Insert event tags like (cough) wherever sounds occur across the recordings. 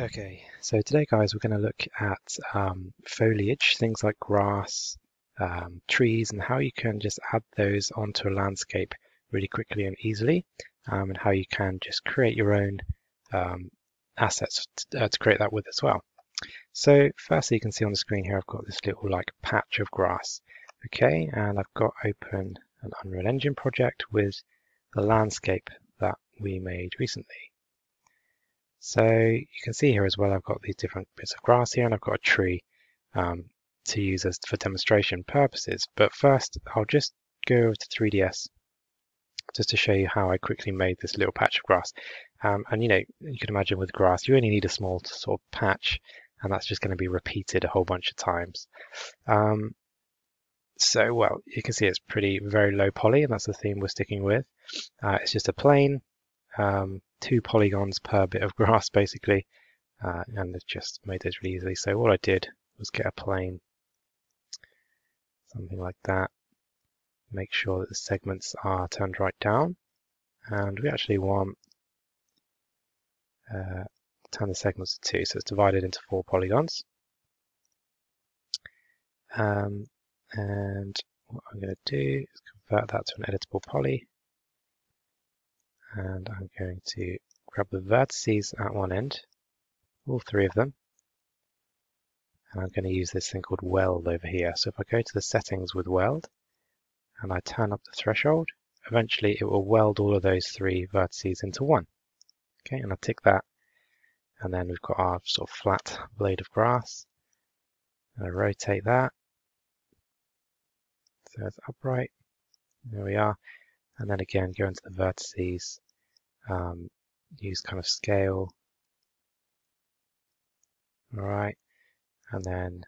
Okay, so today guys we're going to look at um, foliage, things like grass, um, trees and how you can just add those onto a landscape really quickly and easily um, and how you can just create your own um, assets to, uh, to create that with as well. So firstly you can see on the screen here I've got this little like patch of grass okay and I've got open an Unreal Engine project with the landscape that we made recently. So you can see here as well, I've got these different bits of grass here and I've got a tree um, to use as for demonstration purposes. But first, I'll just go over to 3ds just to show you how I quickly made this little patch of grass. Um, and you know, you can imagine with grass, you only need a small sort of patch and that's just going to be repeated a whole bunch of times. Um, so, well, you can see it's pretty very low poly and that's the theme we're sticking with. Uh, it's just a plane um, two polygons per bit of (laughs) grass basically uh, and it just made this really easily. So what I did was get a plane something like that make sure that the segments are turned right down and we actually want uh, turn the segments to two. So it's divided into four polygons. Um, and what I'm going to do is convert that to an editable poly and I'm going to grab the vertices at one end, all three of them, and I'm going to use this thing called weld over here. So if I go to the settings with weld and I turn up the threshold, eventually it will weld all of those three vertices into one. Okay, and I tick that, and then we've got our sort of flat blade of grass. And I rotate that, so it's upright. There we are. And then again, go into the vertices, um, use kind of scale. All right. And then,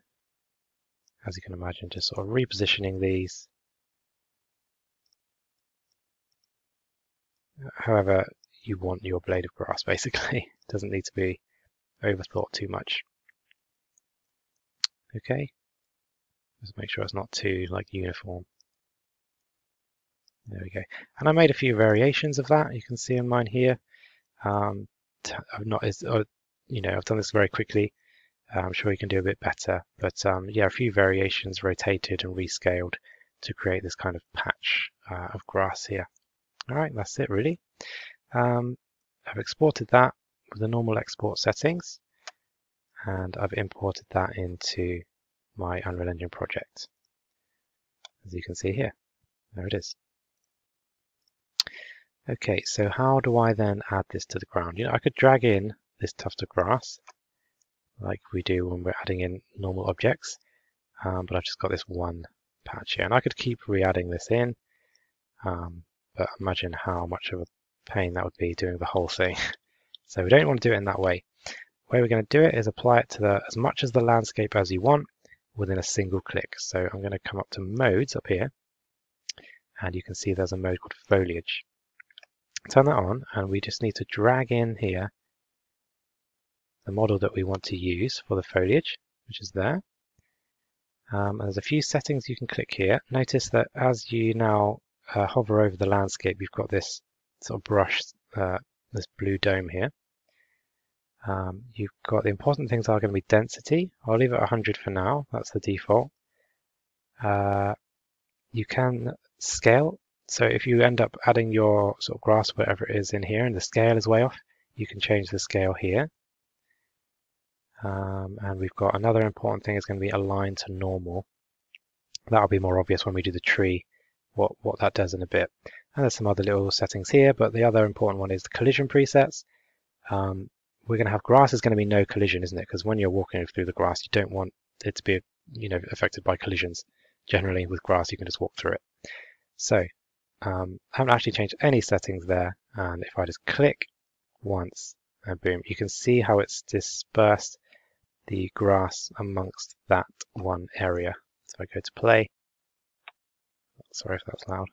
as you can imagine, just sort of repositioning these. However, you want your blade of grass, (laughs) basically. Doesn't need to be overthought too much. Okay. Just make sure it's not too like uniform. There we go. And I made a few variations of that. You can see in mine here. Um, I've not, uh, you know, I've done this very quickly. Uh, I'm sure you can do a bit better, but um, yeah, a few variations rotated and rescaled to create this kind of patch uh, of grass here. All right, that's it really. Um, I've exported that with the normal export settings, and I've imported that into my Unreal Engine project. As you can see here, there it is. Okay, so how do I then add this to the ground? You know, I could drag in this tuft of grass like we do when we're adding in normal objects, um, but I've just got this one patch here. And I could keep re-adding this in, um, but imagine how much of a pain that would be doing the whole thing. (laughs) so we don't want to do it in that way. The way we're going to do it is apply it to the, as much as the landscape as you want within a single click. So I'm going to come up to modes up here, and you can see there's a mode called foliage turn that on and we just need to drag in here the model that we want to use for the foliage, which is there. Um, there's a few settings you can click here. Notice that as you now uh, hover over the landscape, you've got this sort of brush, uh, this blue dome here. Um, you've got the important things are going to be density. I'll leave it 100 for now. That's the default. Uh, you can scale so if you end up adding your sort of grass, whatever it is in here, and the scale is way off, you can change the scale here. Um, and we've got another important thing is going to be align to normal. That'll be more obvious when we do the tree, what, what that does in a bit. And there's some other little settings here, but the other important one is the collision presets. Um, we're going to have grass is going to be no collision, isn't it? Because when you're walking through the grass, you don't want it to be, you know, affected by collisions. Generally, with grass, you can just walk through it. So um, I haven't actually changed any settings there. And if I just click once and boom, you can see how it's dispersed the grass amongst that one area. So I go to play. Sorry if that's loud.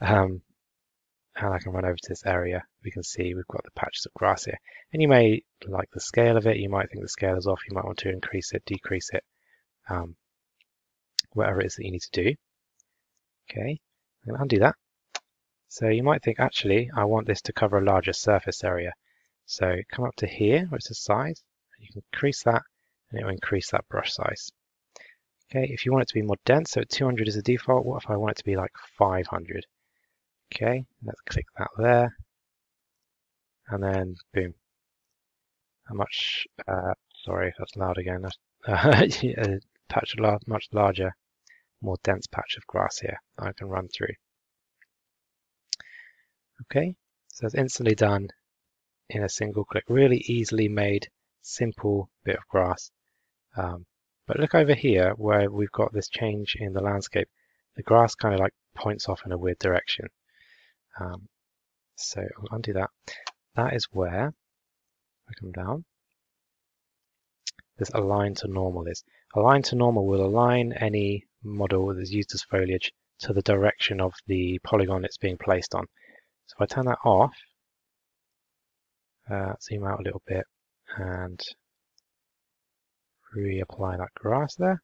(laughs) um, and I can run over to this area. We can see we've got the patches of grass here. And you may like the scale of it. You might think the scale is off. You might want to increase it, decrease it, um, whatever it is that you need to do. Okay, I'm going to undo that. So you might think, actually, I want this to cover a larger surface area. So come up to here, it says size, you can increase that, and it will increase that brush size. Okay, if you want it to be more dense, so 200 is the default, what if I want it to be like 500? Okay, let's click that there, and then boom. How much, uh, sorry, that's loud again, (laughs) a patch of much larger, more dense patch of grass here that I can run through. Okay, so it's instantly done in a single click, really easily made, simple bit of grass. Um, but look over here where we've got this change in the landscape. The grass kind of like points off in a weird direction. Um, so I'll undo that. That is where I come down. This align to normal is. Align to normal will align any model that's used as foliage to the direction of the polygon it's being placed on. So if I turn that off, uh, zoom out a little bit and reapply that grass there.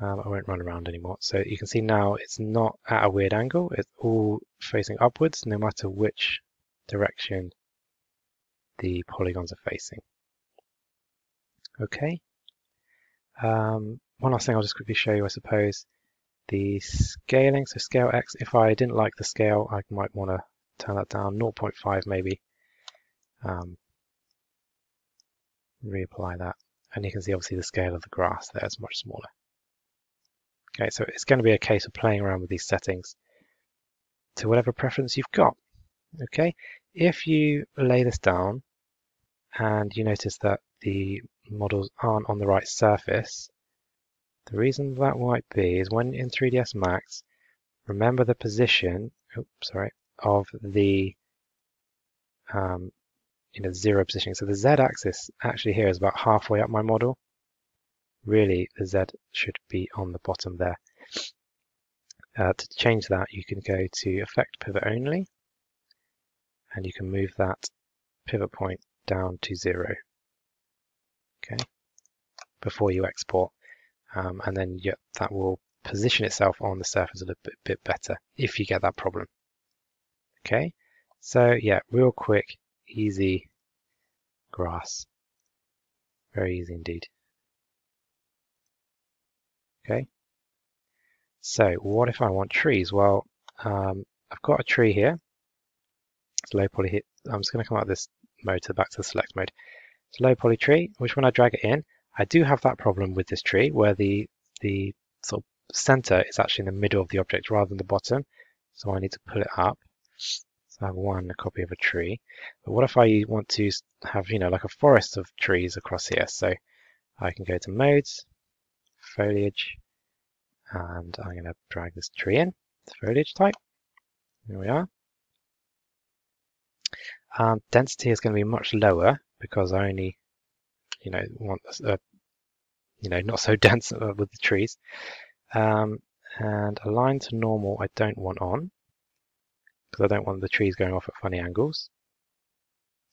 Um, I won't run around anymore. So you can see now it's not at a weird angle. It's all facing upwards no matter which direction the polygons are facing. Okay. Um, one last thing I'll just quickly show you, I suppose, the scaling. So scale X, if I didn't like the scale, I might want to turn that down, 0.5 maybe. Um, reapply that. And you can see obviously the scale of the grass there is much smaller. Okay, so it's going to be a case of playing around with these settings to whatever preference you've got. Okay, if you lay this down and you notice that the models aren't on the right surface, the reason that might be is when in 3ds Max, remember the position, oops, sorry, of the um, know, zero positioning. So the z-axis actually here is about halfway up my model. Really, the z should be on the bottom there. Uh, to change that, you can go to Affect Pivot Only, and you can move that pivot point down to zero. Okay, before you export, um, and then you, that will position itself on the surface a little bit, bit better if you get that problem. Okay, so yeah, real quick, easy grass. Very easy indeed. Okay. So what if I want trees? Well, um, I've got a tree here. It's low poly hit. I'm just going to come out of this mode to back to the select mode. It's low poly tree, which when I drag it in, I do have that problem with this tree where the the sort of center is actually in the middle of the object rather than the bottom. So I need to pull it up. So I have one a copy of a tree. But what if I want to have, you know, like a forest of trees across here? So I can go to modes, foliage, and I'm going to drag this tree in, foliage type. Here we are. Um, density is going to be much lower because I only, you know, want a, you know, not so (laughs) dense with the trees. Um, and align to normal I don't want on because I don't want the trees going off at funny angles.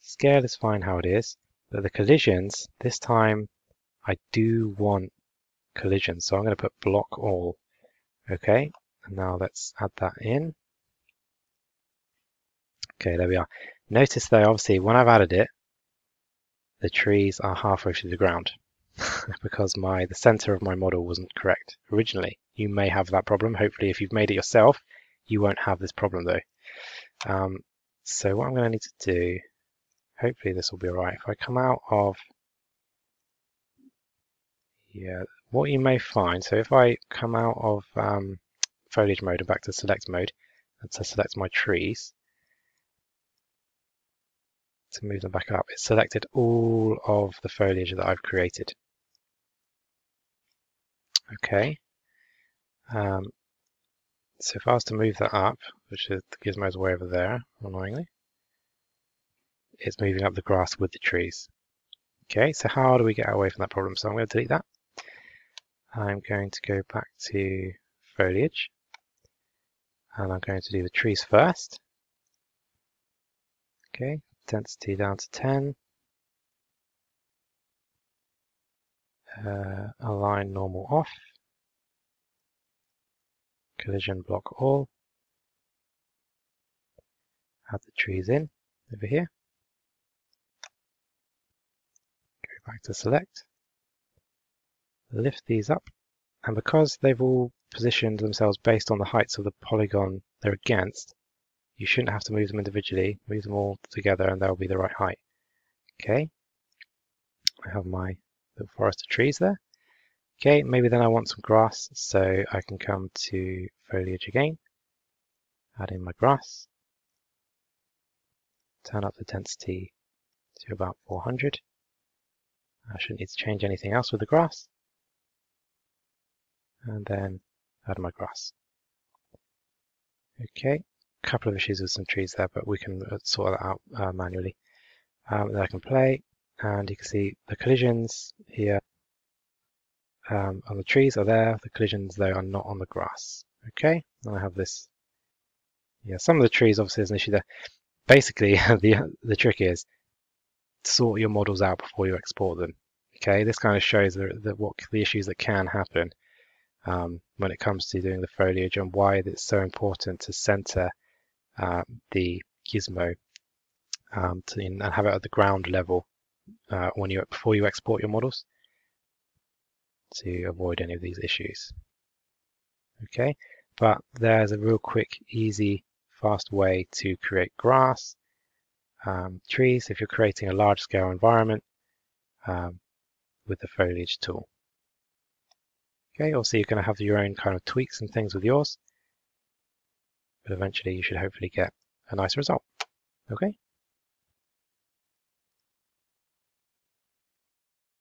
Scale is fine how it is, but the collisions, this time I do want collisions, so I'm going to put block all. Okay, and now let's add that in. Okay, there we are. Notice though, obviously, when I've added it, the trees are halfway through the ground (laughs) because my the center of my model wasn't correct originally. You may have that problem. Hopefully, if you've made it yourself, you won't have this problem though. Um, so what I'm going to need to do, hopefully this will be alright, if I come out of, yeah, what you may find, so if I come out of um, foliage mode and back to select mode, and to select my trees, to move them back up, it selected all of the foliage that I've created. Okay. Um, so if I was to move that up, which is the gizmo's way over there, annoyingly, it's moving up the grass with the trees. Okay, so how do we get away from that problem? So I'm going to delete that. I'm going to go back to foliage and I'm going to do the trees first. Okay, density down to 10. Uh, align normal off. Collision block all. Add the trees in over here. Go back to select. Lift these up. And because they've all positioned themselves based on the heights of the polygon they're against, you shouldn't have to move them individually, move them all together and they'll be the right height. Okay, I have my little forest of trees there. Okay, maybe then I want some grass, so I can come to foliage again, add in my grass, turn up the density to about 400. I shouldn't need to change anything else with the grass. And then add my grass. Okay, a couple of issues with some trees there, but we can uh, sort that out uh, manually. Um, then I can play, and you can see the collisions here um, on the trees are there. The collisions, though, are not on the grass. Okay, and I have this. Yeah, some of the trees obviously there's an issue there. Basically, (laughs) the the trick is sort your models out before you export them. Okay, this kind of shows the, the what the issues that can happen um, when it comes to doing the foliage and why it's so important to center uh, the gizmo um, to, and have it at the ground level uh, when you before you export your models to avoid any of these issues. Okay, but there's a real quick, easy, fast way to create grass, um, trees if you're creating a large scale environment um, with the foliage tool. Okay, also you're going to have your own kind of tweaks and things with yours, but eventually you should hopefully get a nice result. Okay.